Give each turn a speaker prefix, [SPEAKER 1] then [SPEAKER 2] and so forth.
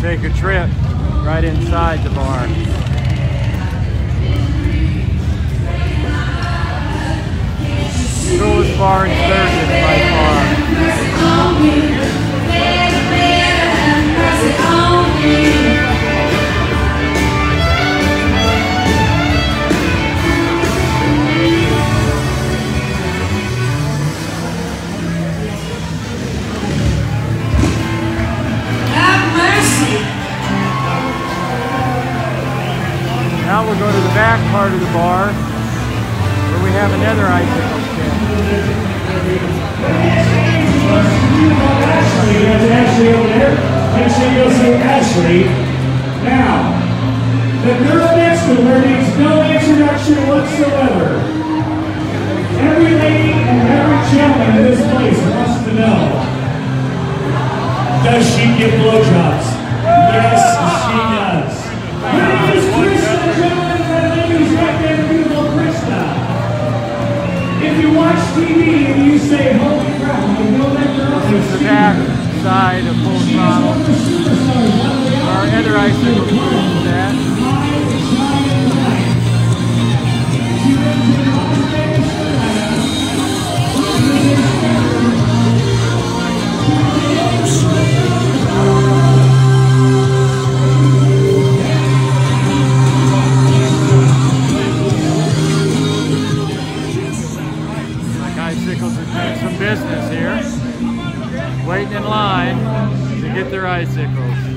[SPEAKER 1] Take a trip right inside the bar. Coolest bar Now we'll go to the back part of the bar where we have another icicle stand.
[SPEAKER 2] That's Ashley over there. Make go see Ashley. Now, the girl next to her needs no introduction whatsoever. Every lady and every gentleman in this place wants to know. Does she give blowjobs? TV and you say, holy crap, you know that girl?
[SPEAKER 1] This is the back side of Full Throttle. Our other icicle icicles are doing some business here. Waiting in line to get their icicles.